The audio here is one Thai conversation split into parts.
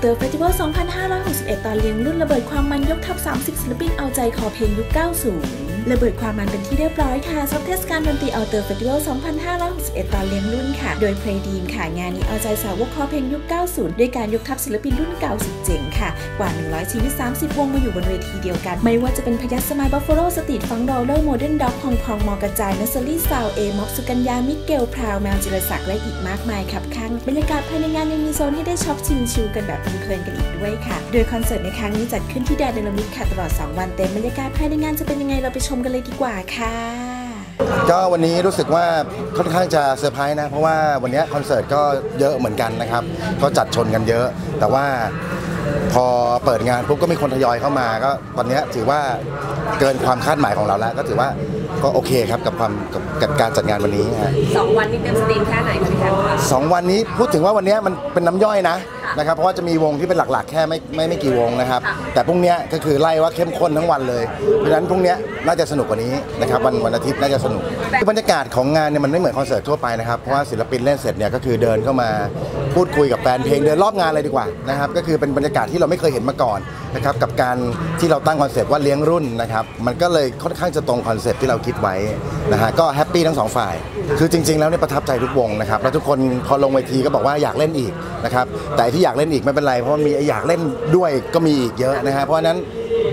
เตอร์เฟสติวัล 2561 ตอนเลี้ยงรุ่นระเบิดความมันยกทัพ 30 ศิลปินเอาใจคอเพลงยุค 90 ระเบิดความมันเป็นที่เรียบร้อยค่ะสำหรับเทศกาลดนตรี Outer Festival 2561 ตอนเลี้ยงรุ่นค่ะ โดย Play Dream ค่ะ งานนี้เอาใจสาวกคอเพลงยุค 90 ด้วยการยกทัพศิลปินรุ่นเก่าสุดเจ๋งค่ะ กว่า 100 ชีวิต 30 วงมาอยู่บนเวทีเดียวกัน ไม่ว่าจะเป็นพยัสสมายบัฟฟ a โลสตรีทฟังดอลเลอร์โมเดิร์นด็อกพองพองมอกระจายนัสเซอรี่ซาวเอม็อกสุกัญญามิเกลพราวแมวจิรศักดิ์และอีกมากมายครับข้างบรรยากาศภายในงานยังมีโซนให้ได้ช็อปชิมชิลกันแบบเพลินๆกันอีกด้วยค่ะ โดยคอนเสิร์ตในครั้งนี้จัดขึ้นที่แดนเดลมิดค่ะตลอด 2 วันเต็มบรรยากาศภายในงานจะเป็นยังไงเราไปชมกันเลยดีกว่าค่ะ ก็วันนี้รู้สึกว่าค่อนข้างจะเซอร์ไพรส์นะ เพราะว่าวันนี้คอนเสิร์ตก็เยอะเหมือนกันนะครับ ก็จัดชนกันเยอะ แต่ว่าพอเปิดงานปุ๊บก็มีคนทยอยเข้ามาก็ตอนนี้ถือว่าเกินความคาดหมายของเราแล้ว ก็ถือว่าก็โอเคครับกับความกับกับการจัดงานวันนี้ฮะสองวันนี้เต็มสตรีมแค่ไหนคะพี่แคมคะสอวันนี้พูดถึงว่าวันนี้มันเป็นน้ำย่อยนะ นะครับเพราะว่าจะมีวงที่เป็นหลักๆ แค่ไม่ไม่ไม่กี่วงนะครับ แต่พรุ่งนี้ก็คือไล่ว่าเข้มข้นทั้งวันเลย เพราะฉะนั้นพรุ่งนี้น่าจะสนุกกว่านี้นะครับวันวันอาทิตย์น่าจะสนุกคือบรรยากาศของงานเนี่ยมันไม่เหมือนคอนเสิร์ตทั่วไปนะครับเพราะว่าศิลปินเล่นเสร็จเนี่ยก็คือเดินเข้ามาพูดคุยกับแฟนเพลงเดินรอบงานเลยดีกว่านะครับก็คือเป็นบรรยากาศที่เราไม่เคยเห็นมาก่อนนะครับกับการที่เราตั้งคอนเซปต์ว่าเลี้ยงรุ่นนะครับมันก็เลยค่อนข้างจะตรงคอนเซปต์ที่เราคิดไว้นะฮะก็แฮปปี้ทั้งสองฝ่าย คือจริง ๆ แล้วเนี่ยประทับใจทุกวงนะครับแล้วทุกคนพอลงเวทีก็บอกว่าอยากเล่นอีกนะครับแต่ที่อยากเล่นอีกไม่เป็นไร เพราะมีไออยากเล่นด้วยก็มีอีกเยอะนะฮะเพราะฉะนั้น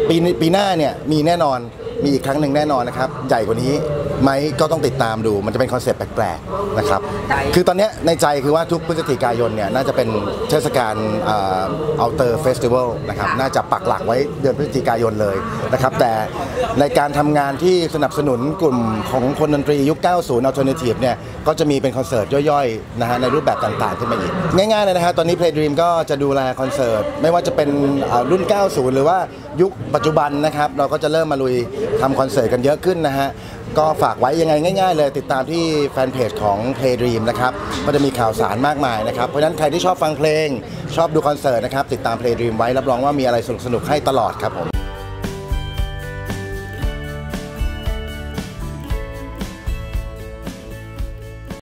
ปีนี้ปีหน้าเนี่ยมีแน่นอนมีอีกครั้งหนึ่งแน่นอนนะครับใหญ่กว่านี้ ไหมก็ต้องติดตามดู มันจะเป็นคอนเซปต์แปลกๆนะครับคือตอนเนี้ยในใจคือว่าทุกพฤศจิกายนเนี่ยน่าจะเป็นเทศกาล Alter Festival นะครับน่าจะปักหลักไว้เดือนพฤศจิกายนเลยนะครับแต่ในการทำงานที่สนับสนุนกลุ่มของคนดนตรียุค 90 Alternative เนี่ยก็จะมีเป็นคอนเสิร์ตย่อยๆนะฮะในรูปแบบต่างๆขึ้นมาอีก ง่ายๆเลยนะฮะตอนนี้ Play Dream ก็จะดูแลคอนเสิร์ต ไม่ว่าจะเป็นอ่ารุ่น 90 หรือว่ายุคปัจจุบันนะครับเราก็จะเริ่มมาลุยทำคอนเสิร์ตกันเยอะขึ้นนะฮะ ก็ฝากไว้ยังไงง่าย ๆ เลย ติดตามที่แฟนเพจของ Play Dream นะครับก็จะมีข่าวสารมากมายนะครับ เพราะฉะนั้นใครที่ชอบฟังเพลง ชอบดูคอนเสิร์ตนะครับ ติดตาม Play Dream ไว้รับรองว่ามีอะไรสนุกๆให้ตลอดครับผม